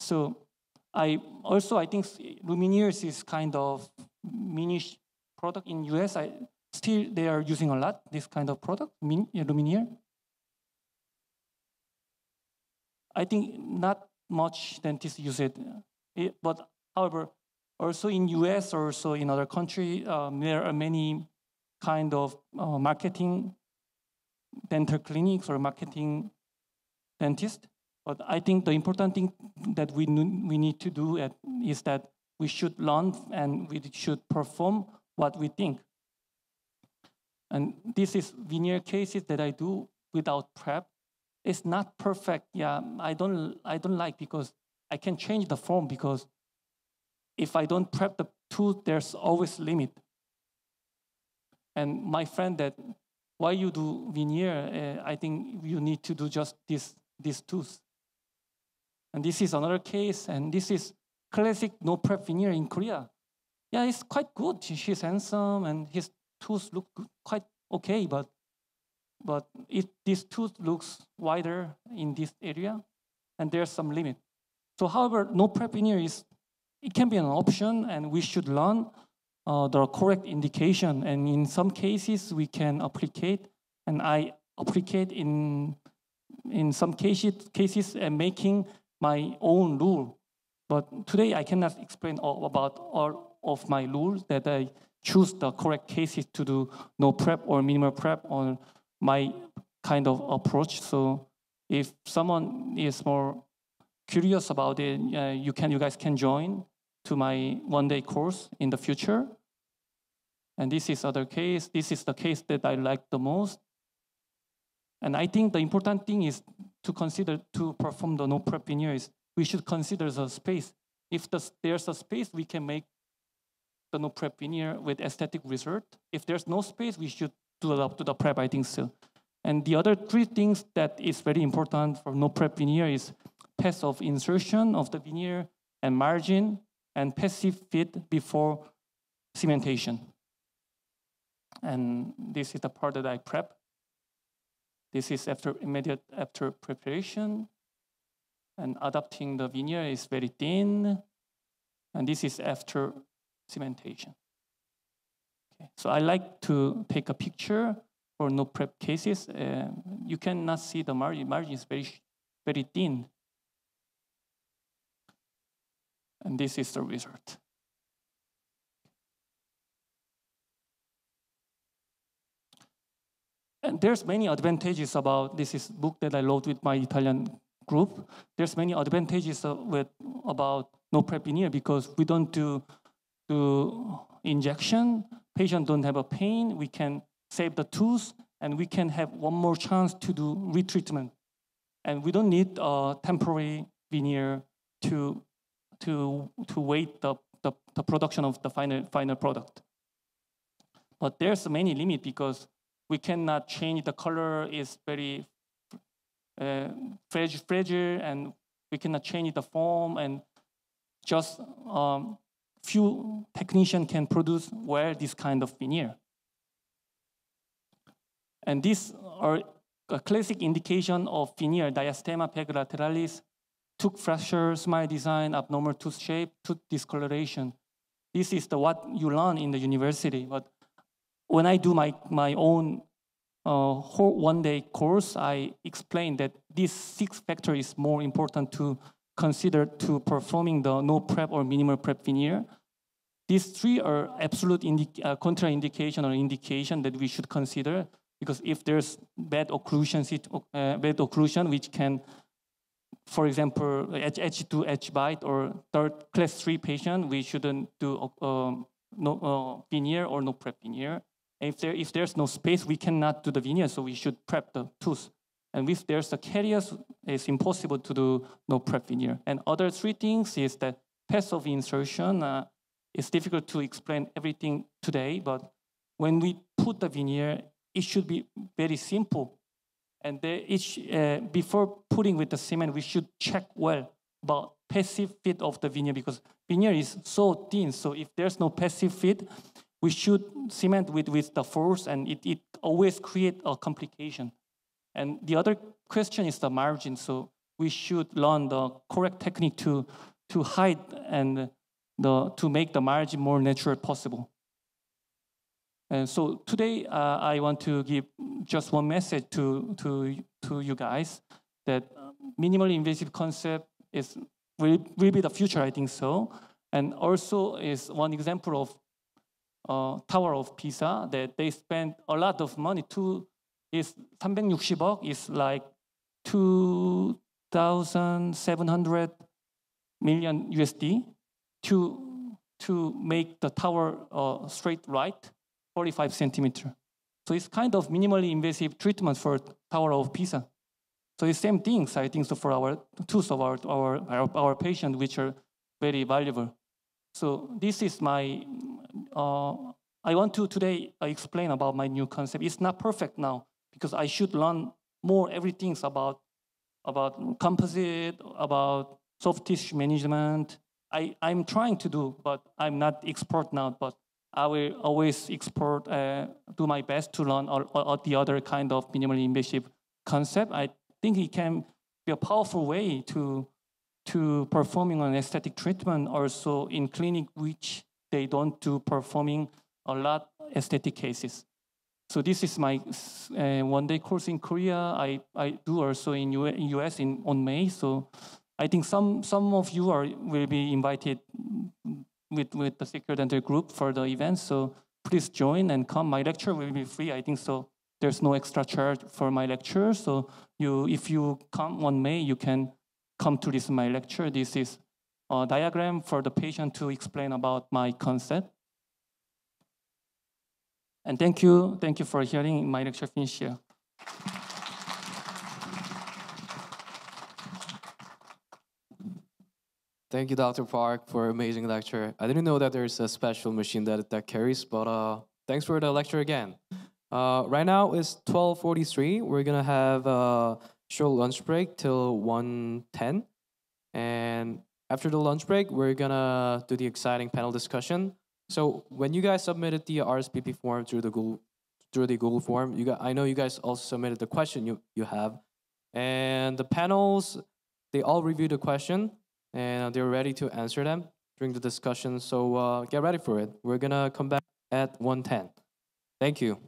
[SPEAKER 3] So I also I think Lumineers is kind of Minish product in US. I still they are using a lot this kind of product, uh, Lumineer. I think not much dentists use it, it but however, also in US or also in other country, um, there are many kind of uh, marketing dental clinics or marketing dentists but I think the important thing that we, we need to do at, is that we should learn and we should perform what we think. And this is veneer cases that I do without prep. It's not perfect. Yeah, I don't, I don't like because I can change the form because if I don't prep the tooth, there's always limit. And my friend that, why you do veneer, uh, I think you need to do just this, this tooth. And this is another case, and this is classic no prep veneer in Korea. Yeah, it's quite good. He's handsome, and his tooth look quite okay, but but if this tooth looks wider in this area, and there's some limit. So, however, no prep veneer is it can be an option, and we should learn uh, the correct indication. And in some cases, we can applicate, and I applicate in in some cases cases and making my own rule. But today I cannot explain all about all of my rules that I choose the correct cases to do no prep or minimal prep on my kind of approach. So if someone is more curious about it, uh, you can you guys can join to my one day course in the future. And this is other case. This is the case that I like the most. And I think the important thing is to consider to perform the no prep veneer is we should consider the space. If the, there's a space, we can make the no prep veneer with aesthetic result. If there's no space, we should do it up to the prep, I think so. And the other three things that is very important for no prep veneer is path of insertion of the veneer and margin and passive fit before cementation. And this is the part that I prep. This is after immediate after preparation. And adapting the veneer is very thin. And this is after cementation. Okay. So I like to take a picture for no prep cases. Uh, you cannot see the margin. Margin is very, very thin. And this is the result. And there's many advantages about this is book that I wrote with my Italian group. There's many advantages uh, with about no prep veneer because we don't do do injection. Patient don't have a pain. We can save the tooth and we can have one more chance to do retreatment. And we don't need a temporary veneer to, to, to wait the, the, the production of the final, final product. But there's many limit because we cannot change the color is very uh, fragile, and we cannot change the form and just um, few technician can produce wear this kind of veneer. And these are a classic indication of veneer diastema peg lateralis, tooth fracture, smile design, abnormal tooth shape, tooth discoloration. This is the what you learn in the university. But when I do my, my own uh, one day course, I explain that this six factor is more important to consider to performing the no prep or minimal prep veneer. These three are absolute uh, contraindication or indication that we should consider because if there's bad occlusion, uh, bad occlusion which can, for example, H2 H bite or third class three patient, we shouldn't do um, no uh, veneer or no prep veneer. If there if there's no space, we cannot do the veneer, so we should prep the tooth. And if there's a caries, it's impossible to do no prep veneer. And other three things is that path of insertion. Uh, it's difficult to explain everything today, but when we put the veneer, it should be very simple. And each, uh, before putting with the cement, we should check well about passive fit of the veneer because veneer is so thin. So if there's no passive fit, we should cement with, with the force and it, it always create a complication. And the other question is the margin. So we should learn the correct technique to, to hide and the, to make the margin more natural possible. And so today uh, I want to give just one message to, to, to you guys that minimally invasive concept is will, will be the future, I think so. And also is one example of uh, Tower of Pisa that they spent a lot of money to is 360억 is like 2,700 million USD to, to make the tower uh, straight right, 45 centimeter. So it's kind of minimally invasive treatment for Tower of Pisa. So the same things, I think, so for our tools of our, our, our, our patient, which are very valuable. So this is my, uh, I want to today explain about my new concept. It's not perfect now because I should learn more everything about, about composite, about soft tissue management, I, I'm trying to do, but I'm not expert now, but I will always export, uh, do my best to learn all, all, the other kind of minimally invasive concept. I think it can be a powerful way to, to performing an aesthetic treatment also in clinic, which they don't do performing a lot aesthetic cases. So this is my uh, one day course in Korea. I, I do also in US in on May. So I think some some of you are will be invited with with the Secure Dental group for the event. So please join and come. My lecture will be free. I think so. There's no extra charge for my lecture. So you, if you come on May, you can come to this my lecture. This is a diagram for the patient to explain about my concept. And thank you, thank you for hearing my lecture finish here.
[SPEAKER 1] Thank you, Dr. Park, for amazing lecture. I didn't know that there's a special machine that, that carries, but uh, thanks for the lecture again. Uh, right now it's 12.43. We're going to have a short lunch break till 1.10. And after the lunch break, we're going to do the exciting panel discussion. So when you guys submitted the RSVP form through the Google, through the Google form, you got, I know you guys also submitted the question you, you have. And the panels, they all reviewed the question and they're ready to answer them during the discussion. So uh, get ready for it. We're gonna come back at 110. Thank you.